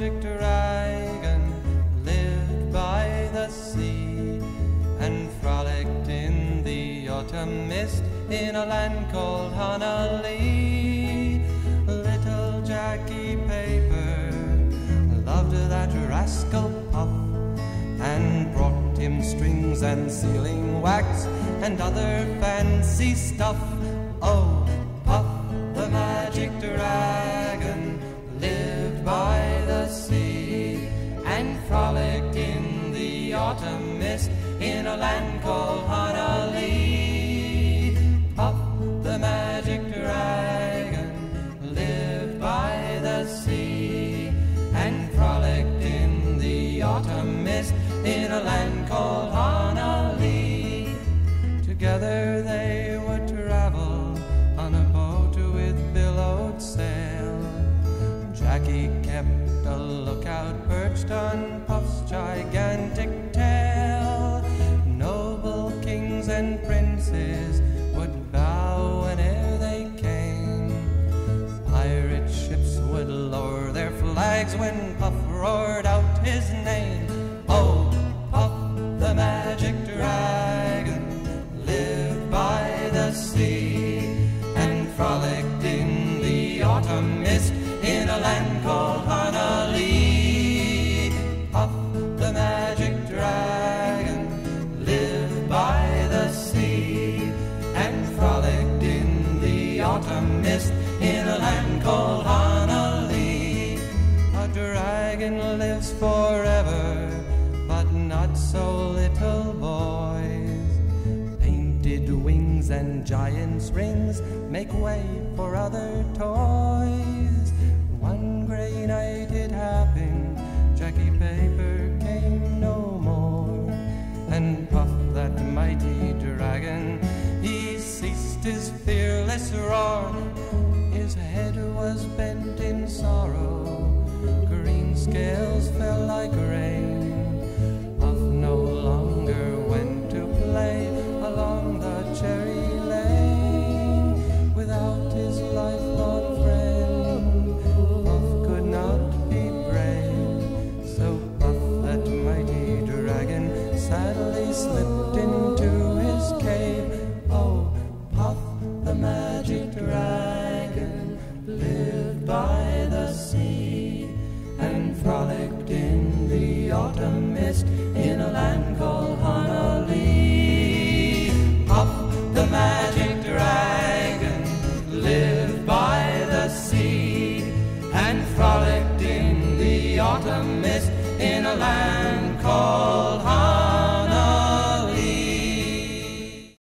magic dragon lived by the sea and frolicked in the autumn mist in a land called Honah Lee. Little Jackie Paper loved that rascal Puff and brought him strings and sealing wax and other fancy stuff. Oh, autumn mist in a land called Honah Lee. Puff the magic dragon lived by the sea and frolicked in the autumn mist in a land called Honah Lee. Together they would travel on a boat with billowed sail. Jackie kept a lookout perched on Puff's gigantic flags when Puff roared out his name. Oh, Puff the magic dragon lived by the sea and frolicked in the autumn mist in a land called Honah Lee. Puff the magic dragon lived by the sea and frolicked in the autumn mist in a land called Honah Lee. A dragon lives forever, but not so little boys. Painted wings and giant's rings make way for other toys. One gray night it happened, Jackie Paper came no more. And Puff, that mighty dragon, he ceased his fearless roar. His head was bent in sorrow, scales fell like rain. Puff no longer went to play along the cherry lane without his lifelong friend. Puff could not be brave, so Puff, that mighty dragon, sadly slipped into his cave. Oh, Puff, the magic dragon, lived by the sea and frolicked in the autumn mist in a land called